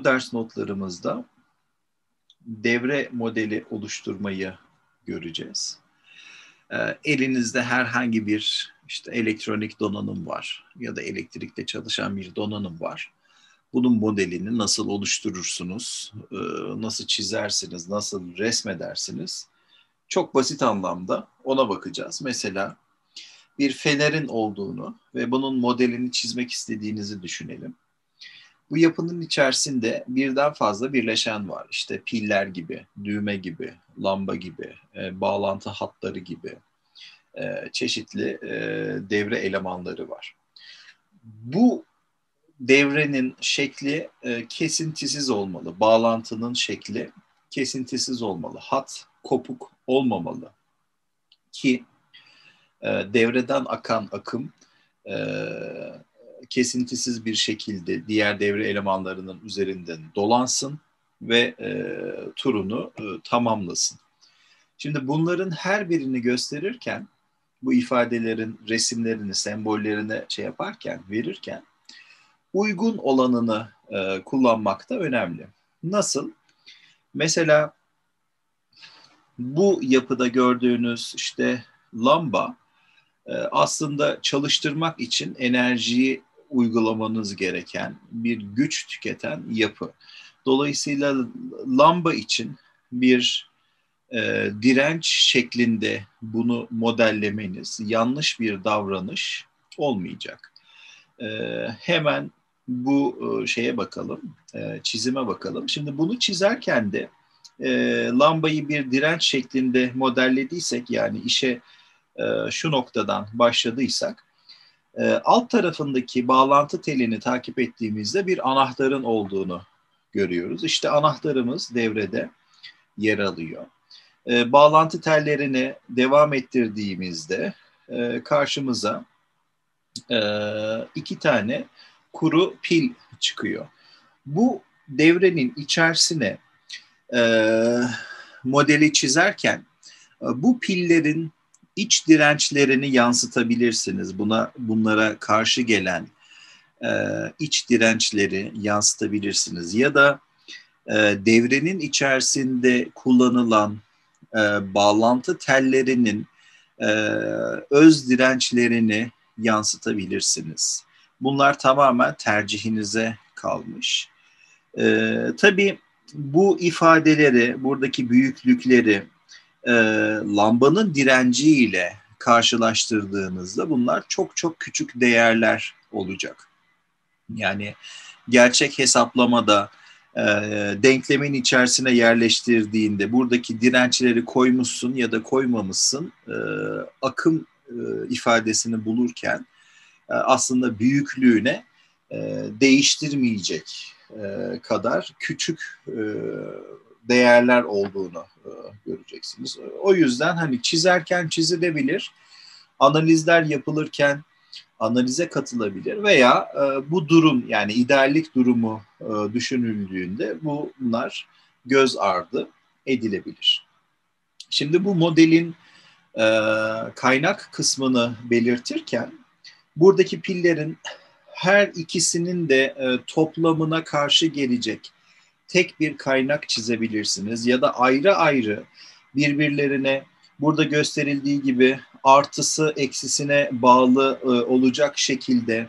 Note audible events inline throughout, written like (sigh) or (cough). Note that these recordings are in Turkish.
Bu ders notlarımızda devre modeli oluşturmayı göreceğiz. Ee, elinizde herhangi bir işte elektronik donanım var ya da elektrikle çalışan bir donanım var. Bunun modelini nasıl oluşturursunuz, e, nasıl çizersiniz, nasıl resmedersiniz? Çok basit anlamda ona bakacağız. Mesela bir fenerin olduğunu ve bunun modelini çizmek istediğinizi düşünelim. Bu yapının içerisinde birden fazla birleşen var. İşte piller gibi, düğme gibi, lamba gibi, e, bağlantı hatları gibi e, çeşitli e, devre elemanları var. Bu devrenin şekli e, kesintisiz olmalı. Bağlantının şekli kesintisiz olmalı. Hat kopuk olmamalı. Ki e, devreden akan akım e, kesintisiz bir şekilde diğer devre elemanlarının üzerinden dolansın ve e, turunu e, tamamlasın. Şimdi bunların her birini gösterirken bu ifadelerin resimlerini, sembollerini şey yaparken, verirken uygun olanını e, kullanmak da önemli. Nasıl? Mesela bu yapıda gördüğünüz işte lamba e, aslında çalıştırmak için enerjiyi uygulamanız gereken bir güç tüketen yapı. Dolayısıyla lamba için bir e, direnç şeklinde bunu modellemeniz yanlış bir davranış olmayacak. E, hemen bu e, şeye bakalım, e, çizime bakalım. Şimdi bunu çizerken de e, lambayı bir direnç şeklinde modellediysek yani işe e, şu noktadan başladıysak e, alt tarafındaki bağlantı telini takip ettiğimizde bir anahtarın olduğunu görüyoruz. İşte anahtarımız devrede yer alıyor. E, bağlantı tellerini devam ettirdiğimizde e, karşımıza e, iki tane kuru pil çıkıyor. Bu devrenin içerisine e, modeli çizerken e, bu pillerin iç dirençlerini yansıtabilirsiniz. Buna bunlara karşı gelen e, iç dirençleri yansıtabilirsiniz. Ya da e, devrenin içerisinde kullanılan e, bağlantı tellerinin e, öz dirençlerini yansıtabilirsiniz. Bunlar tamamen tercihinize kalmış. E, tabii bu ifadeleri, buradaki büyüklükleri e, lambanın direnciyle karşılaştırdığınızda bunlar çok çok küçük değerler olacak. Yani gerçek hesaplamada e, denklemin içerisine yerleştirdiğinde buradaki dirençleri koymuşsun ya da koymamışsın e, akım e, ifadesini bulurken e, aslında büyüklüğüne e, değiştirmeyecek e, kadar küçük e, değerler olduğunu e, göreceksiniz. O yüzden hani çizerken çizilebilir, analizler yapılırken analize katılabilir veya e, bu durum yani ideallik durumu e, düşünüldüğünde bunlar göz ardı edilebilir. Şimdi bu modelin kaynak kısmını belirtirken buradaki pillerin her ikisinin de toplamına karşı gelecek tek bir kaynak çizebilirsiniz ya da ayrı ayrı birbirlerine burada gösterildiği gibi artısı eksisine bağlı e, olacak şekilde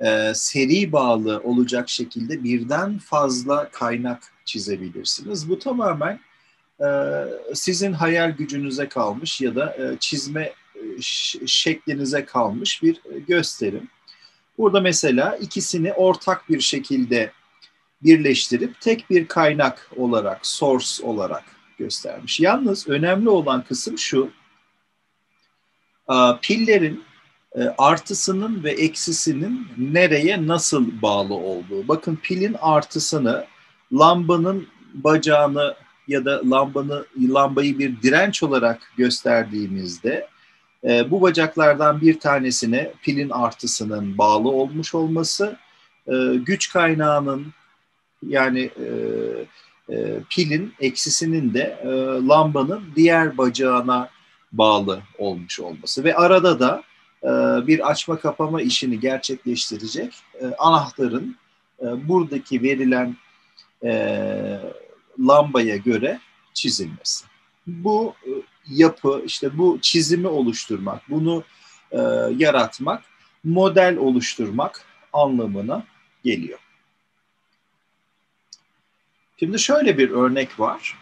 e, seri bağlı olacak şekilde birden fazla kaynak çizebilirsiniz. Bu tamamen e, sizin hayal gücünüze kalmış ya da e, çizme e, şeklinize kalmış bir gösterim. Burada mesela ikisini ortak bir şekilde birleştirip tek bir kaynak olarak, source olarak göstermiş. Yalnız önemli olan kısım şu, pillerin e, artısının ve eksisinin nereye nasıl bağlı olduğu. Bakın pilin artısını lambanın bacağını ya da lambanı lambayı bir direnç olarak gösterdiğimizde e, bu bacaklardan bir tanesine pilin artısının bağlı olmuş olması, e, güç kaynağının yani e, e, pilin eksisinin de e, lambanın diğer bacağına bağlı olmuş olması ve arada da e, bir açma kapama işini gerçekleştirecek e, anahtarın e, buradaki verilen e, lambaya göre çizilmesi. Bu e, yapı, işte bu çizimi oluşturmak, bunu e, yaratmak, model oluşturmak anlamına geliyor. Şimdi şöyle bir örnek var.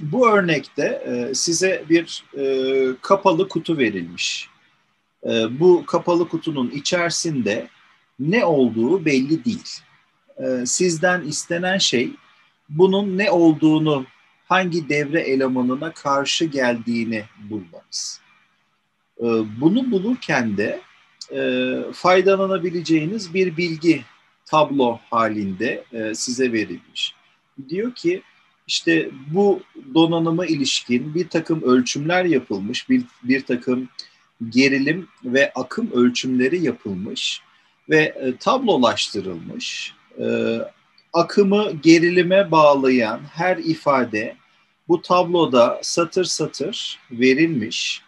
Bu örnekte e, size bir e, kapalı kutu verilmiş. E, bu kapalı kutunun içerisinde ne olduğu belli değil. Sizden istenen şey bunun ne olduğunu, hangi devre elemanına karşı geldiğini bulmanız. Bunu bulurken de faydalanabileceğiniz bir bilgi tablo halinde size verilmiş. Diyor ki işte bu donanıma ilişkin bir takım ölçümler yapılmış, bir, bir takım gerilim ve akım ölçümleri yapılmış ve e, tablolaştırılmış. E, akımı gerilime bağlayan her ifade bu tabloda satır satır verilmiş.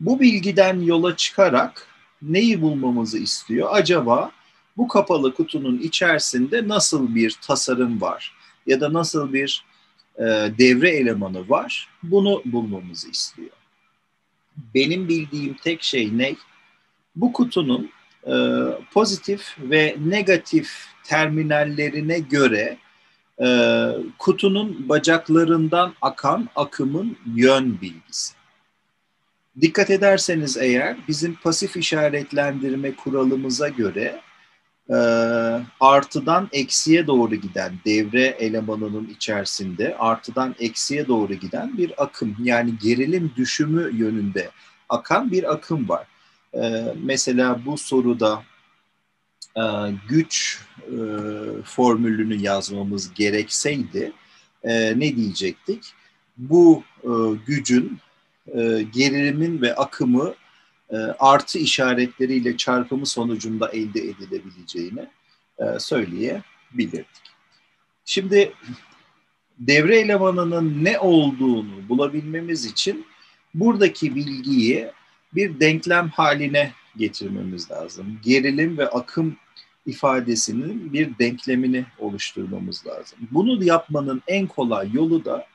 Bu bilgiden yola çıkarak neyi bulmamızı istiyor? Acaba bu kapalı kutunun içerisinde nasıl bir tasarım var? Ya da nasıl bir e, devre elemanı var? Bunu bulmamızı istiyor. Benim bildiğim tek şey ne? Bu kutunun e, pozitif ve negatif terminallerine göre e, kutunun bacaklarından akan akımın yön bilgisi. Dikkat ederseniz eğer bizim pasif işaretlendirme kuralımıza göre e, artıdan eksiye doğru giden devre elemanının içerisinde artıdan eksiye doğru giden bir akım yani gerilim düşümü yönünde akan bir akım var. E, mesela bu soruda e, güç e, formülünü yazmamız gerekseydi e, ne diyecektik? Bu e, gücün e, gerilimin ve akımı artı işaretleriyle çarpımı sonucunda elde edilebileceğini e, söyleyebilirdik. Şimdi devre elemanının ne olduğunu bulabilmemiz için buradaki bilgiyi bir denklem haline getirmemiz lazım. Gerilim ve akım ifadesinin bir denklemini oluşturmamız lazım. Bunu yapmanın en kolay yolu da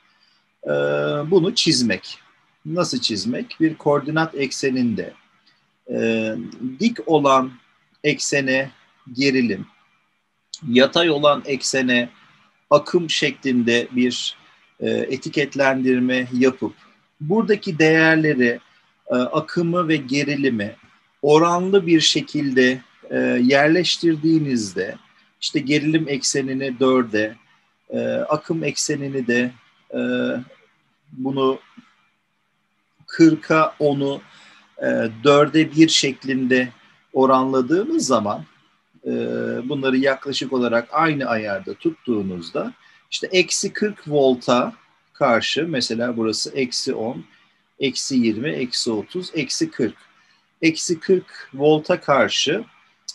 e, bunu çizmek. Nasıl çizmek? Bir koordinat ekseninde e, dik olan eksene gerilim, yatay olan eksene akım şeklinde bir e, etiketlendirme yapıp buradaki değerleri e, akımı ve gerilimi oranlı bir şekilde e, yerleştirdiğinizde işte gerilim eksenini dörde, e, akım eksenini de e, bunu 40'a 10'u e, dörde bir şeklinde oranladığınız zaman e, bunları yaklaşık olarak aynı ayarda tuttuğunuzda işte eksi 40 volta karşı mesela burası eksi 10, eksi 20, eksi 30, eksi 40. Eksi 40 volta karşı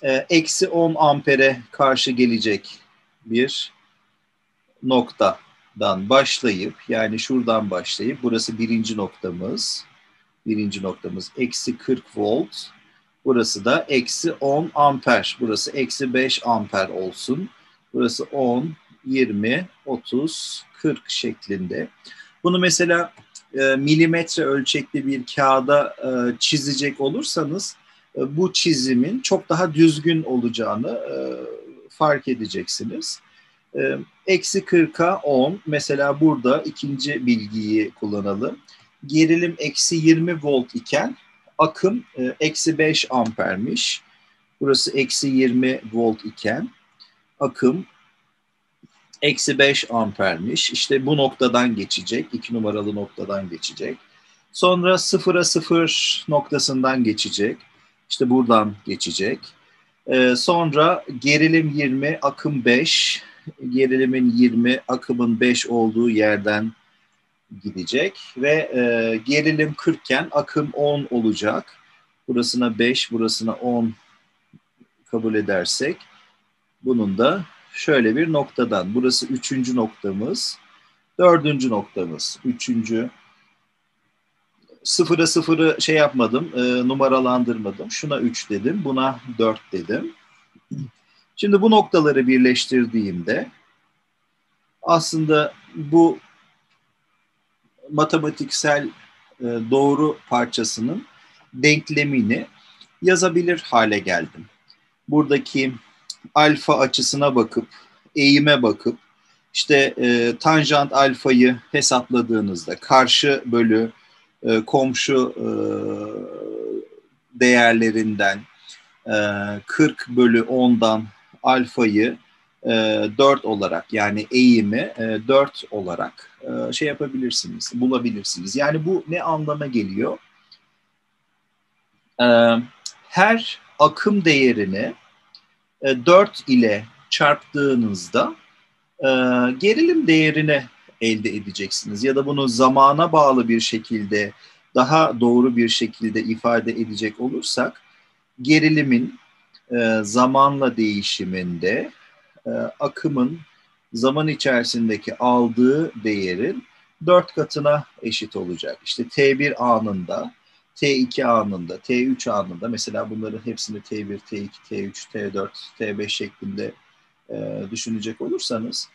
e, eksi 10 ampere karşı gelecek bir noktadan başlayıp yani şuradan başlayıp burası birinci noktamız birinci noktamız eksi 40 volt. Burası da eksi 10 amper. Burası eksi 5 amper olsun. Burası 10 20 30 40 şeklinde. Bunu mesela e, milimetre ölçekli bir kağıda e, çizecek olursanız e, bu çizimin çok daha düzgün olacağını e, fark edeceksiniz. E, eksi 40'a 10 mesela burada ikinci bilgiyi kullanalım. Gerilim eksi 20 volt iken akım e, eksi 5 ampermiş. Burası eksi 20 volt iken akım eksi 5 ampermiş. İşte bu noktadan geçecek. iki numaralı noktadan geçecek. Sonra sıfıra sıfır noktasından geçecek. İşte buradan geçecek. Ee, sonra gerilim 20, akım 5. Gerilimin 20, akımın 5 olduğu yerden gidecek. Ve e, gerilim 40 iken akım 10 olacak. Burasına 5, burasına 10 kabul edersek bunun da şöyle bir noktadan. Burası üçüncü noktamız. Dördüncü noktamız. Üçüncü. Sıfıra sıfırı şey yapmadım, e, numaralandırmadım. Şuna üç dedim, buna dört dedim. Şimdi bu noktaları birleştirdiğimde aslında bu matematiksel e, doğru parçasının denklemini yazabilir hale geldim. Buradaki alfa açısına bakıp, eğime bakıp, işte e, tanjant alfayı hesapladığınızda karşı bölü e, komşu e, değerlerinden e, 40 bölü 10'dan alfayı e, 4 olarak yani eğimi e, 4 olarak e, şey yapabilirsiniz, bulabilirsiniz. Yani bu ne anlama geliyor? E, her akım değerini e, 4 ile çarptığınızda e, gerilim değerini elde edeceksiniz. Ya da bunu zamana bağlı bir şekilde daha doğru bir şekilde ifade edecek olursak gerilimin e, zamanla değişiminde e, akımın zaman içerisindeki aldığı değerin dört katına eşit olacak. İşte T1 anında, T2 anında, T3 anında mesela bunların hepsini T1, T2, T3, T4, T5 şeklinde e, düşünecek olursanız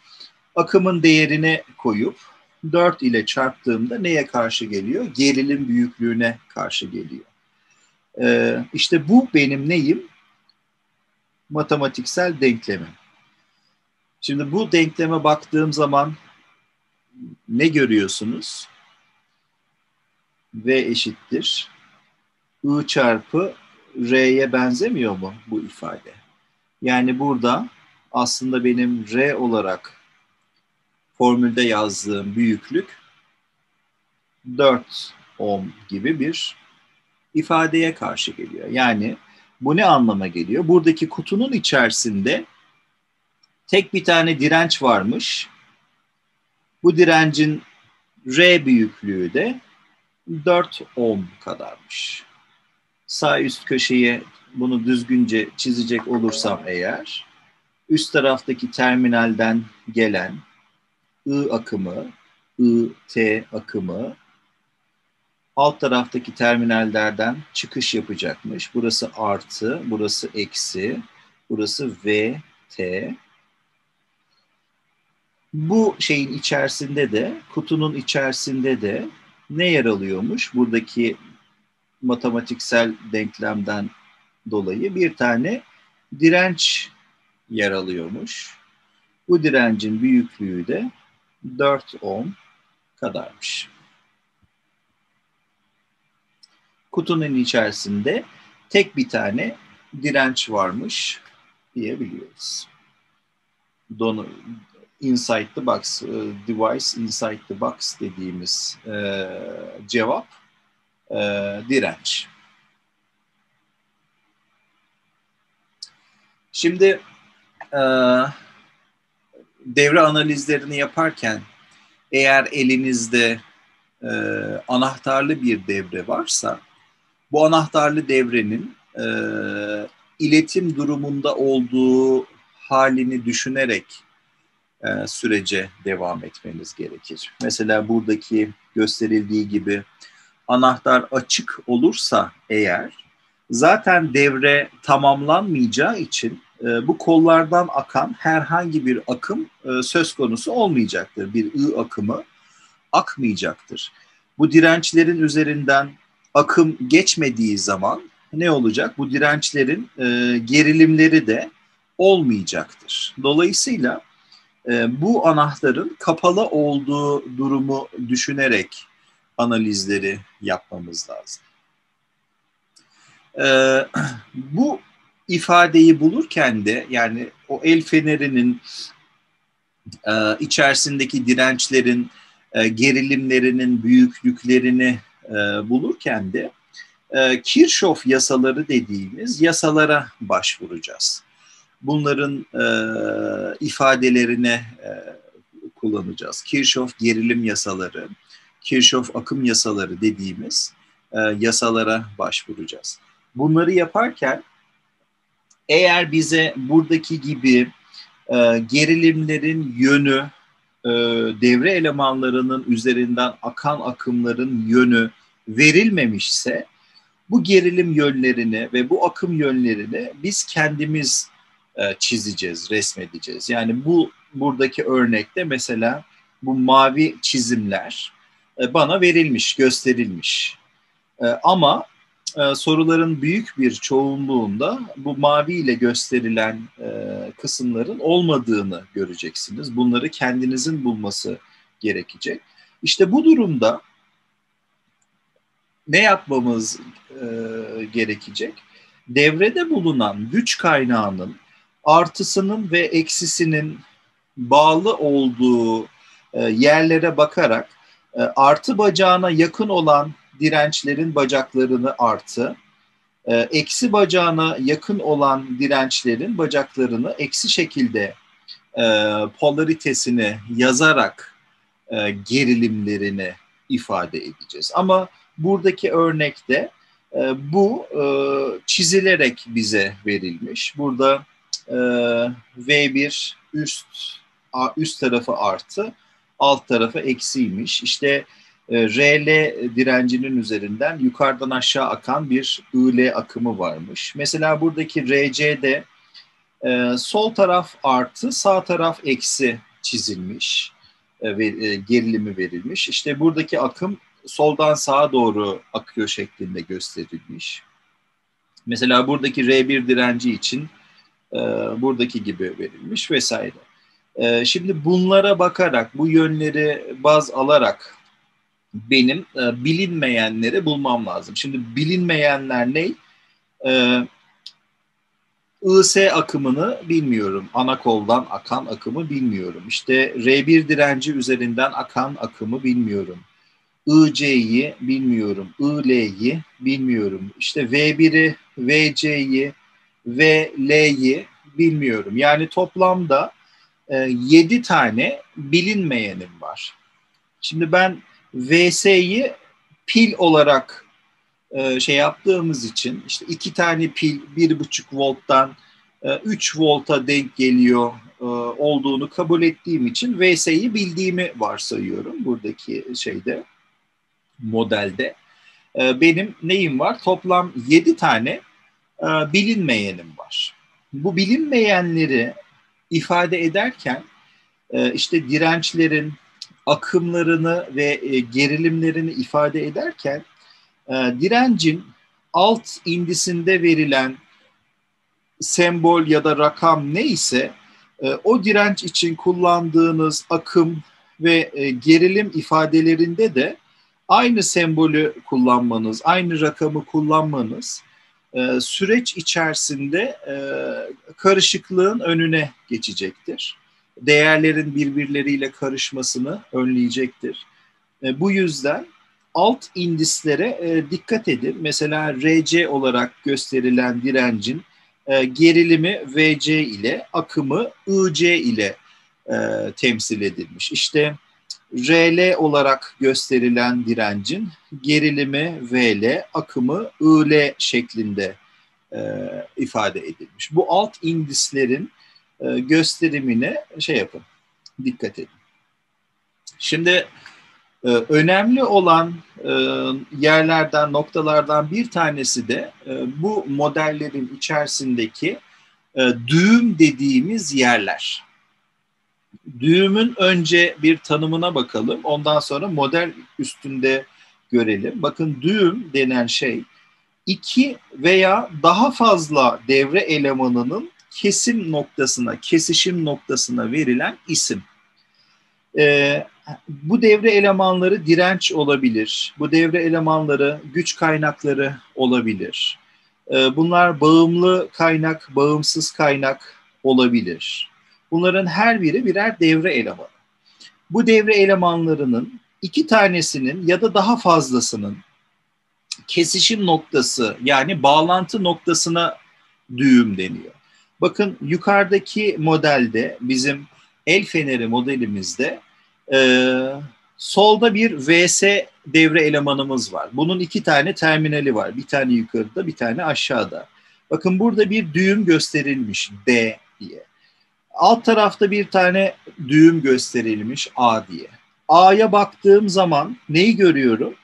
akımın değerini koyup 4 ile çarptığımda neye karşı geliyor? Gerilim büyüklüğüne karşı geliyor. Ee, işte bu benim neyim? Matematiksel denklemim. Şimdi bu denkleme baktığım zaman ne görüyorsunuz? V eşittir. I çarpı R'ye benzemiyor mu bu ifade? Yani burada aslında benim R olarak formülde yazdığım büyüklük 4 ohm gibi bir ifadeye karşı geliyor. Yani bu ne anlama geliyor? Buradaki kutunun içerisinde tek bir tane direnç varmış. Bu direncin R büyüklüğü de 4 ohm kadarmış. Sağ üst köşeye bunu düzgünce çizecek olursam eğer, üst taraftaki terminalden gelen I akımı, I, T akımı alt taraftaki terminallerden çıkış yapacakmış. Burası artı, burası eksi, burası V, T. Bu şeyin içerisinde de, kutunun içerisinde de ne yer alıyormuş? Buradaki matematiksel denklemden dolayı bir tane direnç yer alıyormuş. Bu direncin büyüklüğü de 4 ohm kadarmış. Kutunun içerisinde tek bir tane direnç varmış diyebiliyoruz. Donu, inside the box, e, device inside the box dediğimiz e, cevap e, direnç. Şimdi devre analizlerini yaparken eğer elinizde anahtarlı bir devre varsa bu anahtarlı devrenin e, iletim durumunda olduğu halini düşünerek e, sürece devam etmeniz gerekir. Mesela buradaki gösterildiği gibi anahtar açık olursa eğer zaten devre tamamlanmayacağı için e, bu kollardan akan herhangi bir akım e, söz konusu olmayacaktır. Bir I akımı akmayacaktır. Bu dirençlerin üzerinden akım geçmediği zaman ne olacak? Bu dirençlerin gerilimleri de olmayacaktır. Dolayısıyla e, bu anahtarın kapalı olduğu durumu düşünerek analizleri yapmamız lazım. E, (clears throat) bu ifadeyi bulurken de yani o el fenerinin e, içerisindeki dirençlerin e, gerilimlerinin büyüklüklerini e, bulurken de e, Kirchhoff yasaları dediğimiz yasalara başvuracağız. Bunların e, ifadelerine e, kullanacağız. Kirchhoff gerilim yasaları, Kirchhoff akım yasaları dediğimiz e, yasalara başvuracağız. Bunları yaparken eğer bize buradaki gibi e, gerilimlerin yönü, e, devre elemanlarının üzerinden akan akımların yönü verilmemişse bu gerilim yönlerini ve bu akım yönlerini biz kendimiz e, çizeceğiz, resmedeceğiz. Yani bu buradaki örnekte mesela bu mavi çizimler e, bana verilmiş, gösterilmiş. E, ama e, soruların büyük bir çoğunluğunda bu mavi ile gösterilen kısımların olmadığını göreceksiniz. Bunları kendinizin bulması gerekecek. İşte bu durumda ne yapmamız gerekecek? Devrede bulunan güç kaynağının artısının ve eksisinin bağlı olduğu e, yerlere bakarak e, artı bacağına yakın olan dirençlerin bacaklarını artı, e, eksi bacağına yakın olan dirençlerin bacaklarını eksi şekilde e, polaritesini yazarak gerilimlerini ifade edeceğiz. Ama buradaki örnekte e, bu çizilerek bize verilmiş. Burada e, V1 üst üst tarafı artı, alt tarafı eksiymiş. İşte e, RL direncinin üzerinden yukarıdan aşağı akan bir IL akımı varmış. Mesela buradaki RC'de e, sol taraf artı, sağ taraf eksi çizilmiş e, ve gerilimi verilmiş. İşte buradaki akım soldan sağa doğru akıyor şeklinde gösterilmiş. Mesela buradaki R1 direnci için e, buradaki gibi verilmiş vesaire. E, şimdi bunlara bakarak, bu yönleri baz alarak benim e, bilinmeyenleri bulmam lazım. Şimdi bilinmeyenler ne? E, IS akımını bilmiyorum. Ana koldan akan akımı bilmiyorum. İşte R1 direnci üzerinden akan akımı bilmiyorum. IC'yi bilmiyorum. IL'yi bilmiyorum. İşte V1'i, VC'yi, VL'yi bilmiyorum. Yani toplamda e, 7 tane bilinmeyenim var. Şimdi ben VS'yi pil olarak e, şey yaptığımız için işte iki tane pil bir buçuk volttan e, 3 volta denk geliyor e, olduğunu kabul ettiğim için VS'yi bildiğimi varsayıyorum buradaki şeyde modelde. E, benim neyim var? Toplam 7 tane e, bilinmeyenim var. Bu bilinmeyenleri ifade ederken e, işte dirençlerin, akımlarını ve e, gerilimlerini ifade ederken e, direncin alt indisinde verilen sembol ya da rakam neyse e, o direnç için kullandığınız akım ve gerilim ifadelerinde de aynı sembolü kullanmanız, aynı rakamı kullanmanız süreç içerisinde karışıklığın önüne geçecektir değerlerin birbirleriyle karışmasını önleyecektir. E, bu yüzden alt indislere e, dikkat edin. Mesela RC olarak gösterilen direncin e, gerilimi VC ile, akımı IC ile e, temsil edilmiş. İşte RL olarak gösterilen direncin gerilimi VL, akımı IL şeklinde e, ifade edilmiş. Bu alt indislerin e, gösterimine şey yapın, dikkat edin. Şimdi e, önemli olan e, yerlerden, noktalardan bir tanesi de bu modellerin içerisindeki düğüm dediğimiz yerler. Düğümün önce bir tanımına bakalım, ondan sonra model üstünde görelim. Bakın düğüm denen şey iki veya daha fazla devre elemanının kesim noktasına, kesişim noktasına verilen isim. Ee, bu devre elemanları direnç olabilir. Bu devre elemanları güç kaynakları olabilir. Ee, bunlar bağımlı kaynak, bağımsız kaynak olabilir. Bunların her biri birer devre elemanı. Bu devre elemanlarının iki tanesinin ya da daha fazlasının kesişim noktası yani bağlantı noktasına düğüm deniyor. Bakın yukarıdaki modelde bizim el feneri modelimizde e, solda bir VS devre elemanımız var. Bunun iki tane terminali var. Bir tane yukarıda bir tane aşağıda. Bakın burada bir düğüm gösterilmiş D diye. Alt tarafta bir tane düğüm gösterilmiş A diye. A'ya baktığım zaman neyi görüyorum?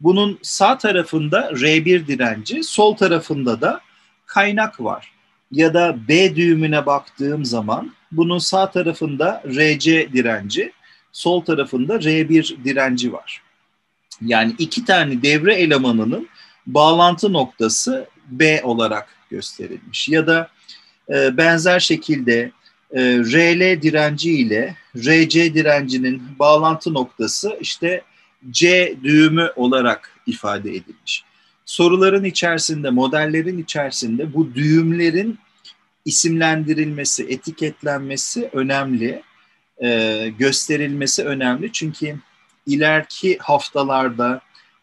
Bunun sağ tarafında R1 direnci, sol tarafında da kaynak var. ya da B düğümüne baktığım zaman bunun sağ tarafında RC direnci, sol tarafında R1 direnci var. Yani iki tane devre elemanının bağlantı noktası B olarak gösterilmiş. Ya da e, benzer şekilde e, RL direnci ile RC direncinin bağlantı noktası işte C düğümü olarak ifade edilmiş. Soruların içerisinde, modellerin içerisinde bu düğümlerin isimlendirilmesi, etiketlenmesi önemli, e, gösterilmesi önemli. Çünkü ileriki haftalarda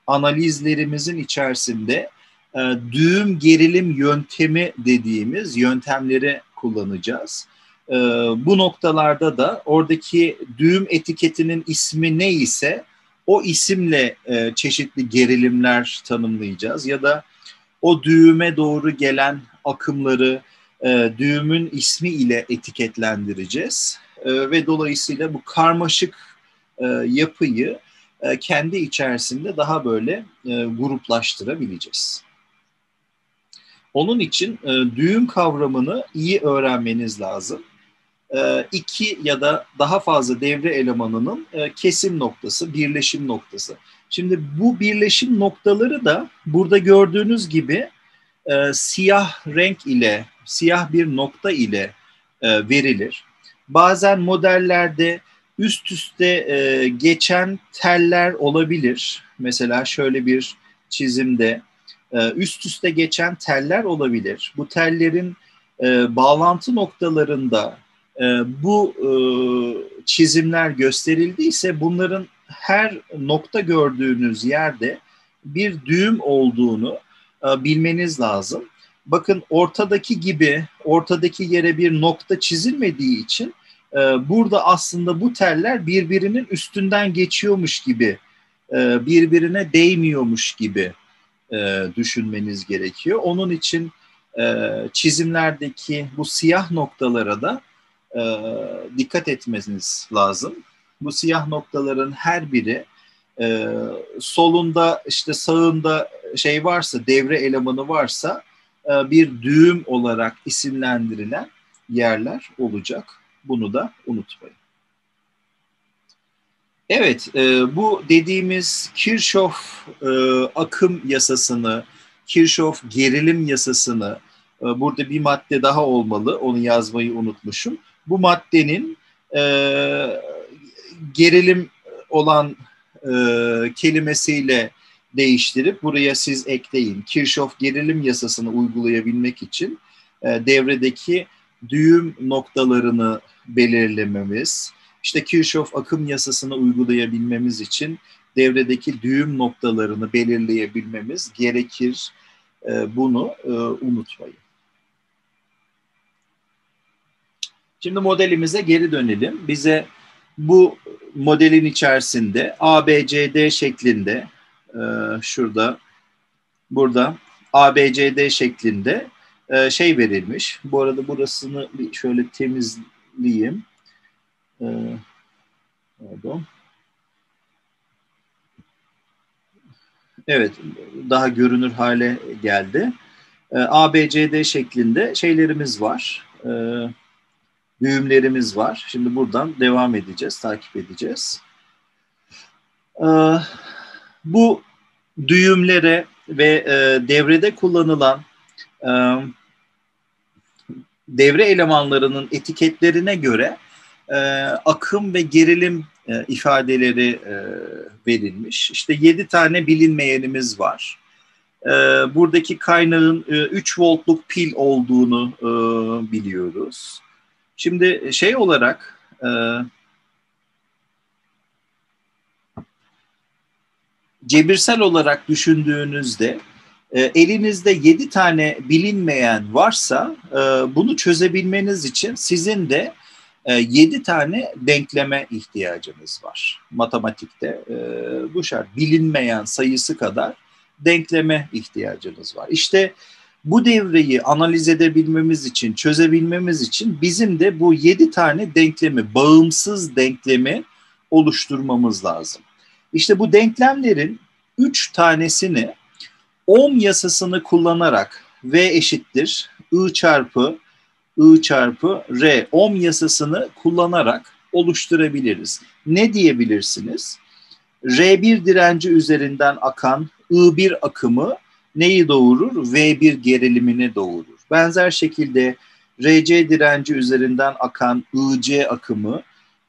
analizlerimizin içerisinde e, düğüm gerilim yöntemi dediğimiz yöntemleri kullanacağız. E, bu noktalarda da oradaki düğüm etiketinin ismi ne ise o isimle e, çeşitli gerilimler tanımlayacağız ya da o düğüme doğru gelen akımları e, düğümün ismi ile etiketlendireceğiz e, ve dolayısıyla bu karmaşık e, yapıyı e, kendi içerisinde daha böyle e, gruplaştırabileceğiz. Onun için e, düğüm kavramını iyi öğrenmeniz lazım. E, iki ya da daha fazla devre elemanının e, kesim noktası, birleşim noktası. Şimdi bu birleşim noktaları da burada gördüğünüz gibi e, siyah renk ile, siyah bir nokta ile e, verilir. Bazen modellerde üst üste geçen teller olabilir. Mesela şöyle bir çizimde üst üste geçen teller olabilir. Bu tellerin bağlantı noktalarında bu e, çizimler gösterildiyse bunların her nokta gördüğünüz yerde bir düğüm olduğunu e, bilmeniz lazım. Bakın ortadaki gibi ortadaki yere bir nokta çizilmediği için e, burada aslında bu teller birbirinin üstünden geçiyormuş gibi, e, birbirine değmiyormuş gibi e, düşünmeniz gerekiyor. Onun için e, çizimlerdeki bu siyah noktalara da e, dikkat etmeniz lazım. Bu siyah noktaların her biri e, solunda işte sağında şey varsa devre elemanı varsa e, bir düğüm olarak isimlendirilen yerler olacak. Bunu da unutmayın. Evet, e, bu dediğimiz Kirchhoff e, akım yasasını, Kirchhoff gerilim yasasını, e, burada bir madde daha olmalı, onu yazmayı unutmuşum. Bu maddenin e, gerilim olan e, kelimesiyle değiştirip buraya siz ekleyin. Kirchhoff gerilim yasasını uygulayabilmek için e, devredeki düğüm noktalarını belirlememiz, işte Kirchhoff akım yasasını uygulayabilmemiz için devredeki düğüm noktalarını belirleyebilmemiz gerekir. E, bunu e, unutmayın. Şimdi modelimize geri dönelim. Bize bu modelin içerisinde ABCD şeklinde e, şurada burada ABCD şeklinde e, şey verilmiş. Bu arada burasını bir şöyle temizleyeyim. E, pardon. Evet, daha görünür hale geldi. E, ABCD şeklinde şeylerimiz var. E, düğümlerimiz var. Şimdi buradan devam edeceğiz, takip edeceğiz. E, bu düğümlere ve e, devrede kullanılan e, devre elemanlarının etiketlerine göre e, akım ve gerilim ifadeleri verilmiş. İşte yedi tane bilinmeyenimiz var. Buradaki kaynağın e, 3 voltluk pil olduğunu biliyoruz. Şimdi şey olarak e, cebirsel olarak düşündüğünüzde e, elinizde yedi tane bilinmeyen varsa e, bunu çözebilmeniz için sizin de e, yedi tane denkleme ihtiyacınız var. Matematikte e, bu şart bilinmeyen sayısı kadar denkleme ihtiyacınız var. İşte bu devreyi analiz edebilmemiz için, çözebilmemiz için bizim de bu yedi tane denklemi, bağımsız denklemi oluşturmamız lazım. İşte bu denklemlerin üç tanesini ohm yasasını kullanarak V eşittir I çarpı I çarpı R ohm yasasını kullanarak oluşturabiliriz. Ne diyebilirsiniz? R1 direnci üzerinden akan I1 akımı neyi doğurur? V1 gerilimini doğurur. Benzer şekilde RC direnci üzerinden akan IC akımı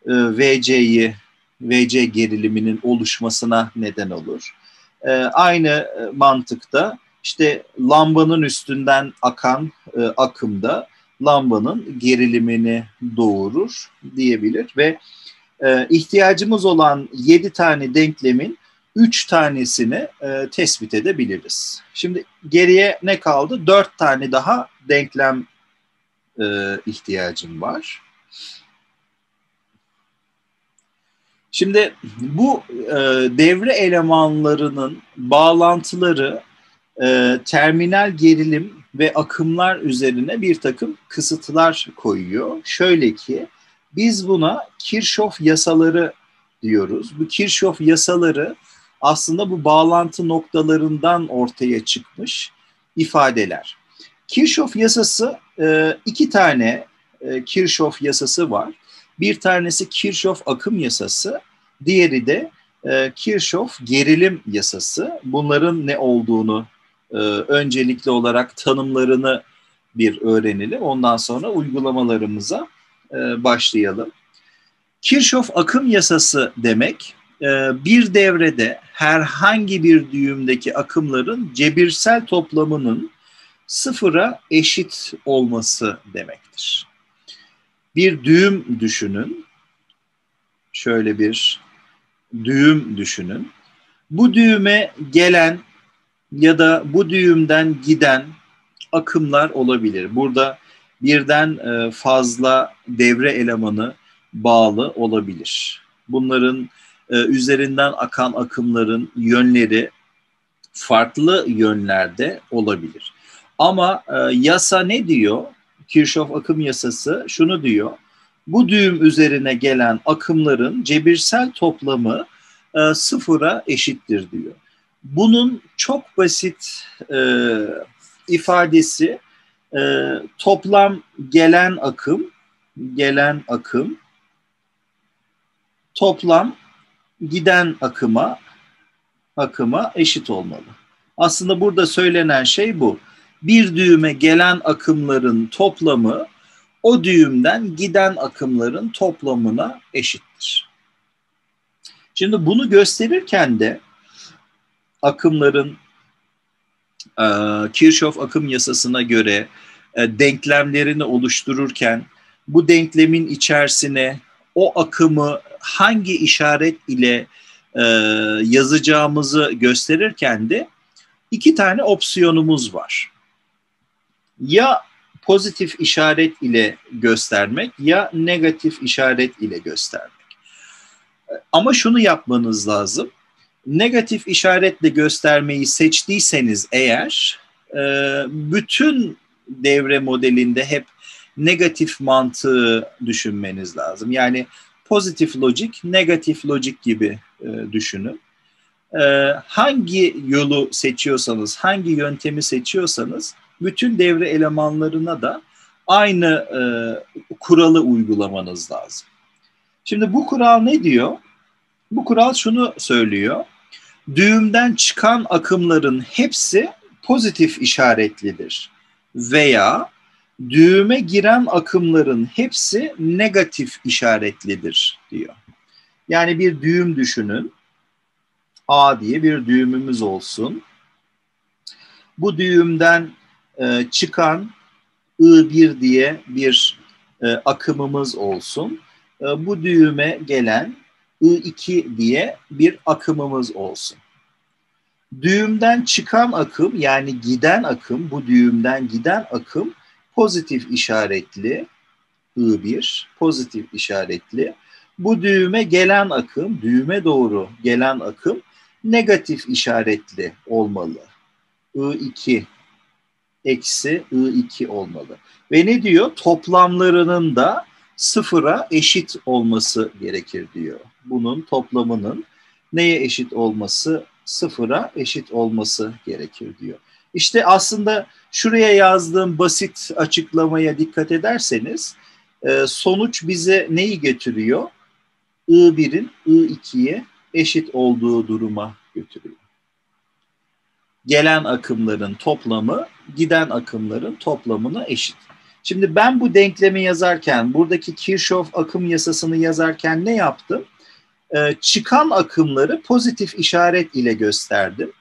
e, VC'yi VC geriliminin oluşmasına neden olur. E, aynı e, mantıkta işte lambanın üstünden akan akımda lambanın gerilimini doğurur diyebilir ve ihtiyacımız olan 7 tane denklemin 3 tanesini tespit edebiliriz. Şimdi geriye ne kaldı? 4 tane daha denklem ihtiyacım var. Şimdi bu e, devre elemanlarının bağlantıları e, terminal gerilim ve akımlar üzerine bir takım kısıtlar koyuyor. Şöyle ki biz buna Kirchhoff yasaları diyoruz. Bu Kirchhoff yasaları aslında bu bağlantı noktalarından ortaya çıkmış ifadeler. Kirchhoff yasası e, iki tane e, Kirchhoff yasası var. Bir tanesi Kirchhoff akım yasası, diğeri de e, Kirchhoff gerilim yasası. Bunların ne olduğunu öncelikli olarak tanımlarını bir öğrenelim. Ondan sonra uygulamalarımıza başlayalım. Kirchhoff akım yasası demek bir devrede herhangi bir düğümdeki akımların cebirsel toplamının sıfıra eşit olması demektir bir düğüm düşünün. Şöyle bir düğüm düşünün. Bu düğüme gelen ya da bu düğümden giden akımlar olabilir. Burada birden e, fazla devre elemanı bağlı olabilir. Bunların e, üzerinden akan akımların yönleri farklı yönlerde olabilir. Ama e, yasa ne diyor? Kirchhoff akım yasası şunu diyor. Bu düğüm üzerine gelen akımların cebirsel toplamı e, sıfıra eşittir diyor. Bunun çok basit e, ifadesi toplam gelen akım, gelen akım, toplam giden akıma akıma eşit olmalı. Aslında burada söylenen şey bu bir düğüme gelen akımların toplamı o düğümden giden akımların toplamına eşittir. Şimdi bunu gösterirken de akımların e, Kirchhoff akım yasasına göre e, denklemlerini oluştururken bu denklemin içerisine o akımı hangi işaret ile e, yazacağımızı gösterirken de iki tane opsiyonumuz var ya pozitif işaret ile göstermek ya negatif işaret ile göstermek. Ama şunu yapmanız lazım. Negatif işaretle göstermeyi seçtiyseniz eğer e, bütün devre modelinde hep negatif mantığı düşünmeniz lazım. Yani pozitif lojik, negatif lojik gibi e, düşünün. E, hangi yolu seçiyorsanız, hangi yöntemi seçiyorsanız bütün devre elemanlarına da aynı e, kuralı uygulamanız lazım. Şimdi bu kural ne diyor? Bu kural şunu söylüyor. Düğümden çıkan akımların hepsi pozitif işaretlidir veya düğüme giren akımların hepsi negatif işaretlidir diyor. Yani bir düğüm düşünün. A diye bir düğümümüz olsun. Bu düğümden e, çıkan I1 diye bir e, akımımız olsun. E, bu düğüme gelen I2 diye bir akımımız olsun. Düğümden çıkan akım yani giden akım, bu düğümden giden akım pozitif işaretli I1, pozitif işaretli. Bu düğüme gelen akım, düğüme doğru gelen akım negatif işaretli olmalı. I2 eksi I2 olmalı. Ve ne diyor? Toplamlarının da sıfıra eşit olması gerekir diyor. Bunun toplamının neye eşit olması? Sıfıra eşit olması gerekir diyor. İşte aslında şuraya yazdığım basit açıklamaya dikkat ederseniz e, sonuç bize neyi getiriyor? I1'in I2'ye eşit olduğu duruma götürüyor. Gelen akımların toplamı giden akımların toplamına eşit. Şimdi ben bu denklemi yazarken, buradaki Kirchhoff akım yasasını yazarken ne yaptım? Ee, çıkan akımları pozitif işaret ile gösterdim.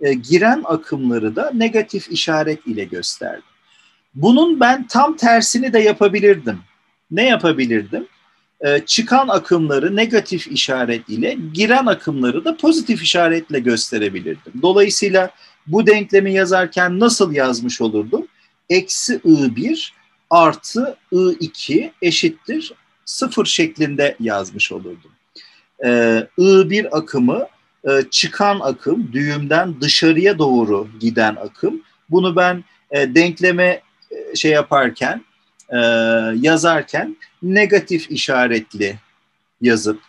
Ee, giren akımları da negatif işaret ile gösterdim. Bunun ben tam tersini de yapabilirdim. Ne yapabilirdim? Ee, çıkan akımları negatif işaret ile, giren akımları da pozitif işaretle gösterebilirdim. Dolayısıyla bu denklemi yazarken nasıl yazmış olurdum? Eksi I1 artı I2 eşittir sıfır şeklinde yazmış olurdum. Ee, I1 akımı e, çıkan akım, düğümden dışarıya doğru giden akım. Bunu ben e, denkleme e, şey yaparken, yazarken negatif işaretli yazıp,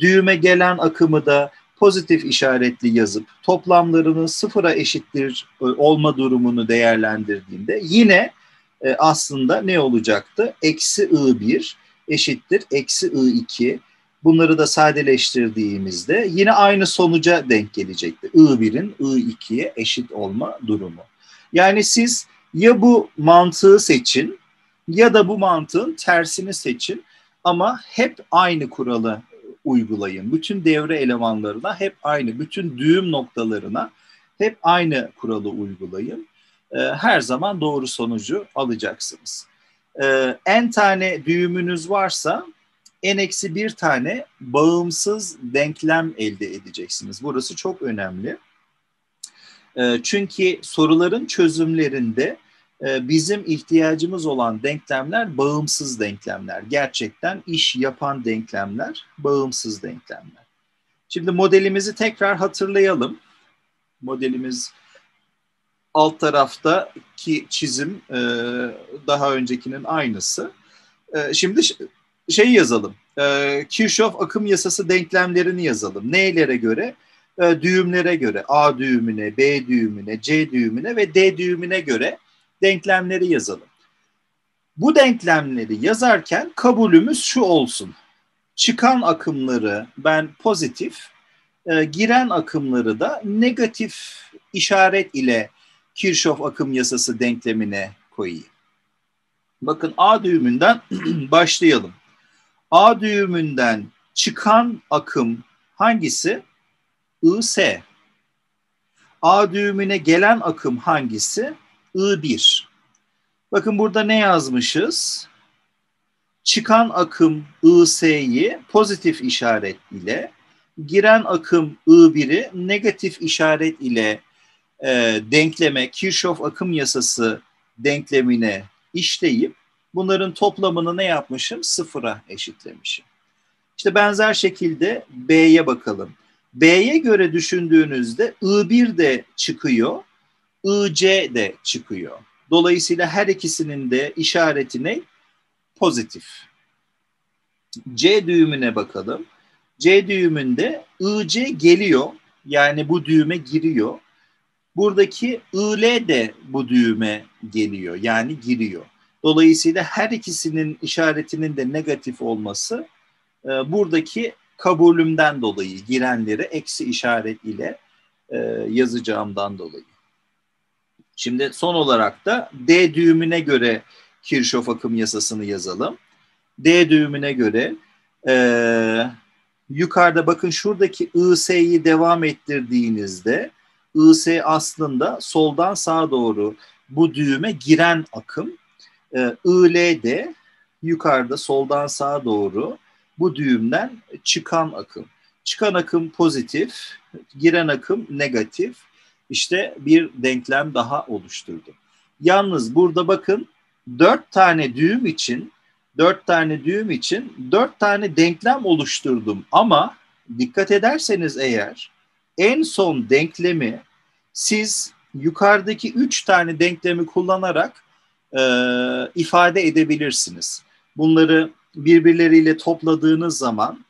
düğüme gelen akımı da pozitif işaretli yazıp toplamlarının sıfıra eşittir olma durumunu değerlendirdiğimde yine e, aslında ne olacaktı? Eksi I1 eşittir eksi I2. Bunları da sadeleştirdiğimizde yine aynı sonuca denk gelecekti. I1'in I2'ye eşit olma durumu. Yani siz ya bu mantığı seçin ya da bu mantığın tersini seçin ama hep aynı kuralı uygulayın. Bütün devre elemanlarına hep aynı, bütün düğüm noktalarına hep aynı kuralı uygulayın. Ee, her zaman doğru sonucu alacaksınız. Ee, n tane düğümünüz varsa n eksi bir tane bağımsız denklem elde edeceksiniz. Burası çok önemli. Ee, çünkü soruların çözümlerinde e, bizim ihtiyacımız olan denklemler bağımsız denklemler. Gerçekten iş yapan denklemler, bağımsız denklemler. Şimdi modelimizi tekrar hatırlayalım. Modelimiz alt taraftaki çizim e, daha öncekinin aynısı. E, şimdi şey yazalım. E, Kirchhoff akım yasası denklemlerini yazalım. Neylere göre? E, düğümlere göre. A düğümüne, B düğümüne, C düğümüne ve D düğümüne göre denklemleri yazalım. Bu denklemleri yazarken kabulümüz şu olsun. Çıkan akımları ben pozitif, e, giren akımları da negatif işaret ile Kirchhoff akım yasası denklemine koyayım. Bakın A düğümünden (clears throat) başlayalım. A düğümünden çıkan akım hangisi? IS. A düğümüne gelen akım hangisi? I1. Bakın burada ne yazmışız? Çıkan akım IS'yi pozitif işaret ile, giren akım I1'i negatif işaret ile e, denkleme, Kirchhoff akım yasası denklemine işleyip bunların toplamını ne yapmışım? Sıfıra eşitlemişim. İşte benzer şekilde B'ye bakalım. B'ye göre düşündüğünüzde I1 de çıkıyor, IC de çıkıyor. Dolayısıyla her ikisinin de işareti ne? Pozitif. C düğümüne bakalım. C düğümünde IC geliyor. Yani bu düğüme giriyor. Buradaki IL de bu düğüme geliyor. Yani giriyor. Dolayısıyla her ikisinin işaretinin de negatif olması e, buradaki kabulümden dolayı girenleri eksi işaret ile e, yazacağımdan dolayı. Şimdi son olarak da D düğümüne göre Kirchhoff akım yasasını yazalım. D düğümüne göre e, yukarıda bakın şuradaki IS'yi devam ettirdiğinizde IS aslında soldan sağa doğru bu düğüme giren akım. E, IL de yukarıda soldan sağa doğru bu düğümden çıkan akım. Çıkan akım pozitif, giren akım negatif işte bir denklem daha oluşturdu. Yalnız burada bakın dört tane düğüm için dört tane düğüm için dört tane denklem oluşturdum ama dikkat ederseniz eğer en son denklemi siz yukarıdaki üç tane denklemi kullanarak e, ifade edebilirsiniz. Bunları birbirleriyle topladığınız zaman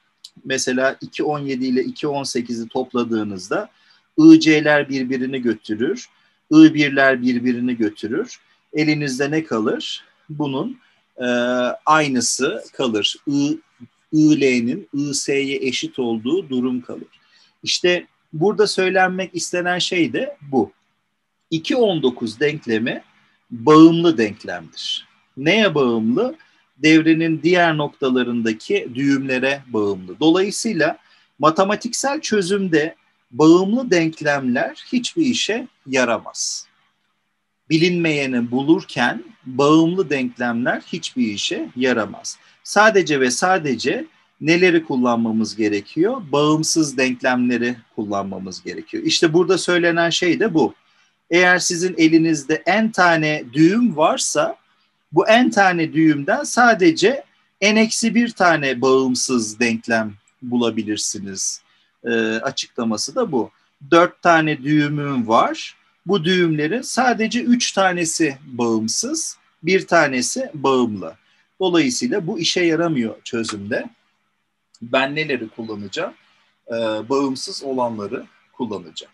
mesela 2.17 ile 2.18'i topladığınızda IC'ler birbirini götürür. I1'ler birbirini götürür. Elinizde ne kalır? Bunun e, aynısı kalır. I, IL'nin IS'ye eşit olduğu durum kalır. İşte burada söylenmek istenen şey de bu. 2.19 denklemi bağımlı denklemdir. Neye bağımlı? Devrenin diğer noktalarındaki düğümlere bağımlı. Dolayısıyla matematiksel çözümde bağımlı denklemler hiçbir işe yaramaz. Bilinmeyeni bulurken bağımlı denklemler hiçbir işe yaramaz. Sadece ve sadece neleri kullanmamız gerekiyor? Bağımsız denklemleri kullanmamız gerekiyor. İşte burada söylenen şey de bu. Eğer sizin elinizde en tane düğüm varsa bu en tane düğümden sadece n eksi bir tane bağımsız denklem bulabilirsiniz. E, açıklaması da bu. Dört tane düğümüm var. Bu düğümlerin sadece üç tanesi bağımsız, bir tanesi bağımlı. Dolayısıyla bu işe yaramıyor çözümde. Ben neleri kullanacağım? E, bağımsız olanları kullanacağım.